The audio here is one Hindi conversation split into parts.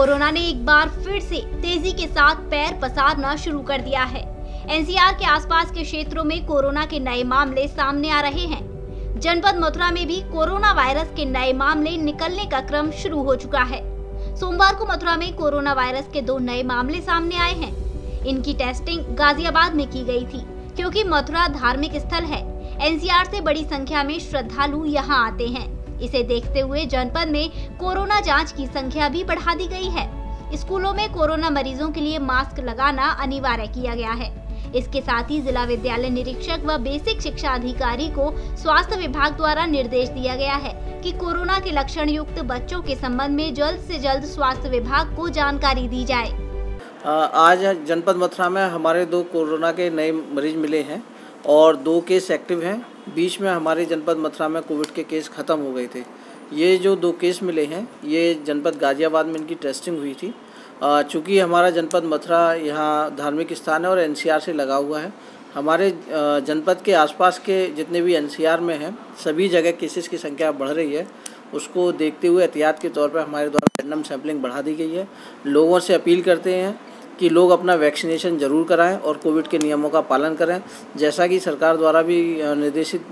कोरोना ने एक बार फिर से तेज़ी के साथ पैर पसारना शुरू कर दिया है। एनसीआर के आसपास के क्षेत्रों में कोरोना के नए मामले सामने आ रहे हैं। जनपद मथुरा में भी कोरोना वायरस के नए मामले निकलने का क्रम शुरू हो चुका है। सोमवार को मथुरा में कोरोना वायरस के दो नए मामले सामने आए हैं। इनकी टेस्टिंग गाजियाबाद में की गई थी, क्योंकि मथुरा धार्मिक स्थल है। एनसीआर से बड़ी संख्या में श्रद्धालु यहाँ आते हैं। इसे देखते हुए जनपद में कोरोना जाँच की संख्या भी बढ़ा दी गई है। स्कूलों में कोरोना मरीजों के लिए मास्क लगाना अनिवार्य किया गया है। इसके साथ ही जिला विद्यालय निरीक्षक व बेसिक शिक्षा अधिकारी को स्वास्थ्य विभाग द्वारा निर्देश दिया गया है कि कोरोना के लक्षण युक्त बच्चों के संबंध में जल्द से जल्द स्वास्थ्य विभाग को जानकारी दी जाए। आज जनपद मथुरा में हमारे दो कोरोना के नए मरीज़ मिले हैं। और दो केस एक्टिव हैं। बीच में हमारे जनपद मथुरा में कोविड के केस ख़त्म हो गए थे। ये जो दो केस मिले हैं, ये जनपद गाज़ियाबाद में इनकी टेस्टिंग हुई थी। चूँकि हमारा जनपद मथुरा यहाँ धार्मिक स्थान है और एनसीआर से लगा हुआ है, हमारे जनपद के आसपास के जितने भी एनसीआर में हैं, सभी जगह केसेस की संख्या बढ़ रही है। उसको देखते हुए एहतियात के तौर पर हमारे द्वारा रैंडम सैम्पलिंग बढ़ा दी गई है। लोगों से अपील करते हैं कि लोग अपना वैक्सीनेशन ज़रूर कराएँ और कोविड के नियमों का पालन करें। जैसा कि सरकार द्वारा भी निर्देशित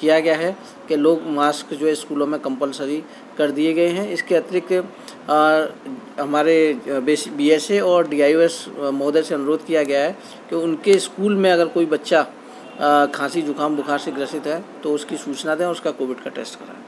किया गया है कि लोग मास्क जो है स्कूलों में कंपलसरी कर दिए गए हैं। इसके अतिरिक्त हमारे बी एस ए और डी आई एस महोदय से अनुरोध किया गया है कि उनके स्कूल में अगर कोई बच्चा खांसी, जुकाम, बुखार से ग्रसित है तो उसकी सूचना दें उसका कोविड का टेस्ट कराएँ।